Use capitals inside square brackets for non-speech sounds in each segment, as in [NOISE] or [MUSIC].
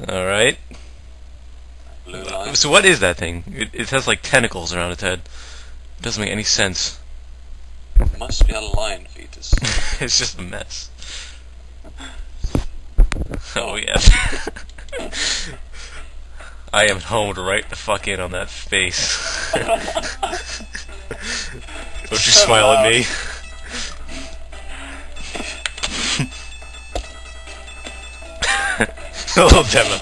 Alright. Blue line. So what is that thing? It, it has like tentacles around its head. It doesn't make any sense. It Must be a lion fetus. [LAUGHS] it's just a mess. [LAUGHS] Oh yeah. [LAUGHS] I am homed right the fuck in on that face. Don't you smile at me. Hello, demo.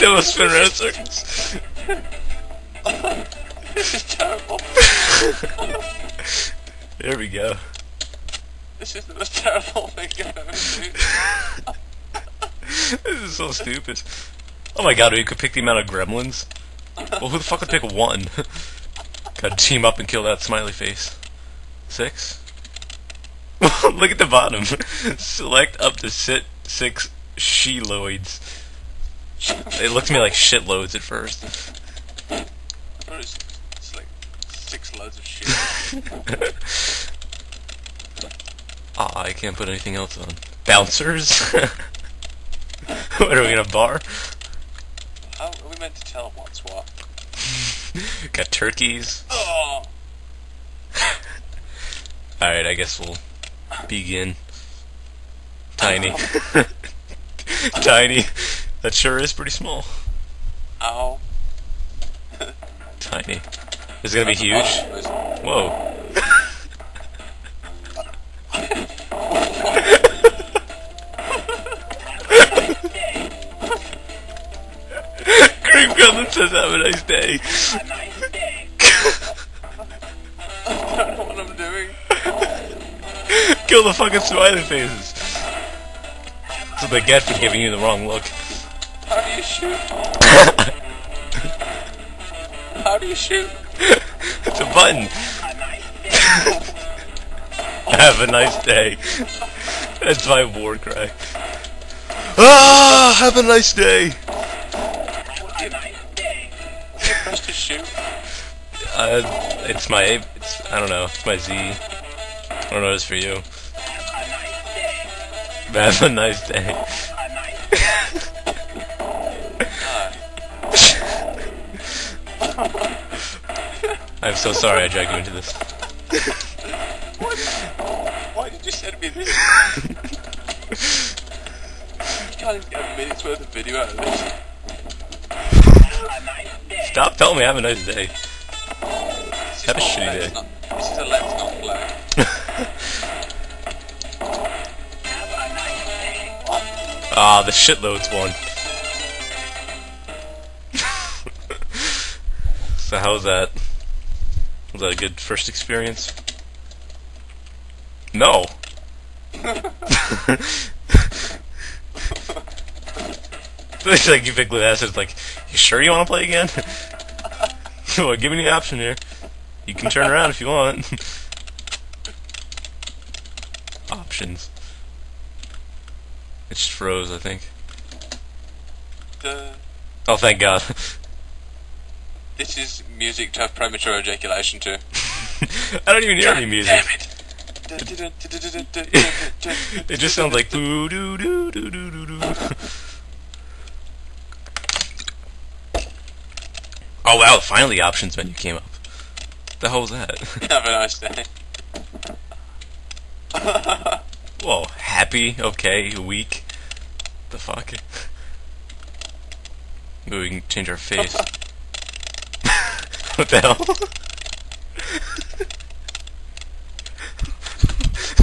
demo spin around in circles. this is terrible. There we go. This is the most terrible thing I've ever seen. [LAUGHS] This is so stupid. Oh my god, we could pick the amount of gremlins. Well, who the fuck would pick one? [LAUGHS] Gotta team up and kill that smiley face. Six? [LAUGHS] Look at the bottom. Select up to sit six sheloids. It looked to me like shitloads at first. It's, it's like six loads of shit. Ah, I can't put anything else on. Bouncers? [LAUGHS] what are we in a bar? How are we meant to tell what's what? [LAUGHS] Got turkeys. Oh! [LAUGHS] Alright, I guess we'll begin. Tiny. [LAUGHS] Tiny. That sure is pretty small. Ow. Tiny. Is it gonna be huge? Whoa. Green Gremlin says have a nice day. [LAUGHS] I don't know what I'm doing. Kill the fucking smiley faces. That's what get for giving you the wrong look. How do you shoot? How do you shoot? [LAUGHS] It's a button. [LAUGHS] Have a nice day. That's my war cry. Ah, have a nice day. What do you, you press to shoot? Uh, it's my, it's, I don't know, it's my Z. I don't know what it's for you. [LAUGHS] Have a nice day. [LAUGHS] I'm so sorry I dragged you into this. Why did you send me this? you can't even get a minute's worth of video out of this. Stop telling me have a nice day. Have a shitty day. Ah, the shitloads one. [LAUGHS] so how was that? Was that a good first experience? No. it's [LAUGHS] like you pick acid. It's like, you sure you want to play again? [LAUGHS] well, give me the option here. You can turn around if you want. Options. It just froze, I think. Oh, thank God. [LAUGHS] This is music to have premature ejaculation to. [LAUGHS] I don't even hear any music. Damn it! [LAUGHS] It just sounds like boo doo doo doo doo doo doo. Oh wow! Finally, the options menu came up. The hell was that? Have a nice day. Whoa! Happy? Okay. Weak? The fuck? [LAUGHS] Maybe we can change our face. [LAUGHS] what the hell? [LAUGHS]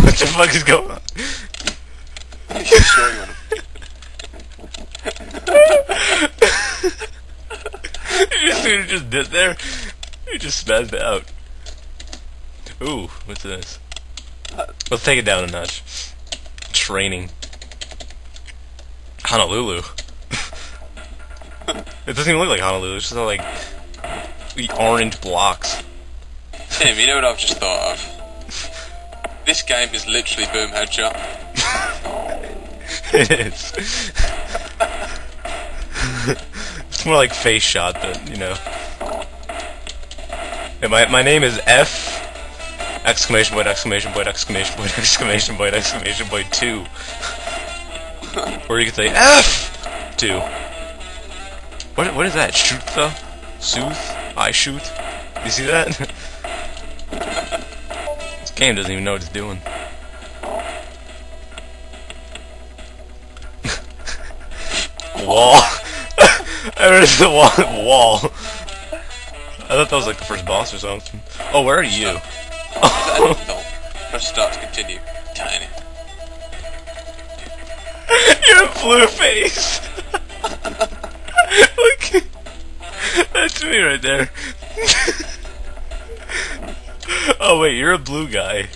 what the fuck is going on? you you want You just, you just did there. You just spazzed out. Ooh, what's this? Let's take it down a notch. Training. Honolulu. it doesn't even look like Honolulu. It's just all like the orange blocks. Tim, you know what I've just thought of? This game is literally Boom Headshot. [LAUGHS] it is. it's more like face shot, but you know. And my my name is F exclamation point exclamation point exclamation point [LAUGHS] exclamation point exclamation point two. Or you could say F two. What what is that? Shoot the sooth? I shoot. You see that? [LAUGHS] this game doesn't even know what it's doing. [LAUGHS] wall. [LAUGHS] There's the wall. Wall. I thought that was like the first boss or something. Oh, where are you? no. Press start to continue. Blue face. [LAUGHS] Look, that's me right there. [LAUGHS] oh wait, you're a blue guy.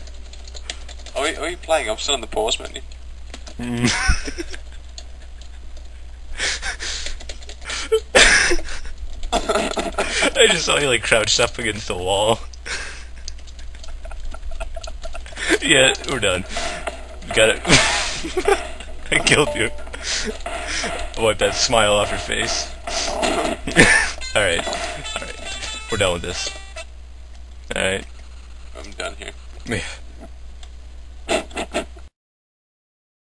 Oh, are we, are we playing? I'm still on the pause menu. [LAUGHS] I just saw you like crouched up against the wall. yeah, we're done. Got it. I killed you. [LAUGHS] Wipe that smile off your face. [LAUGHS] Alright. Alright. We're done with this. Alright. I'm done here. Yeah.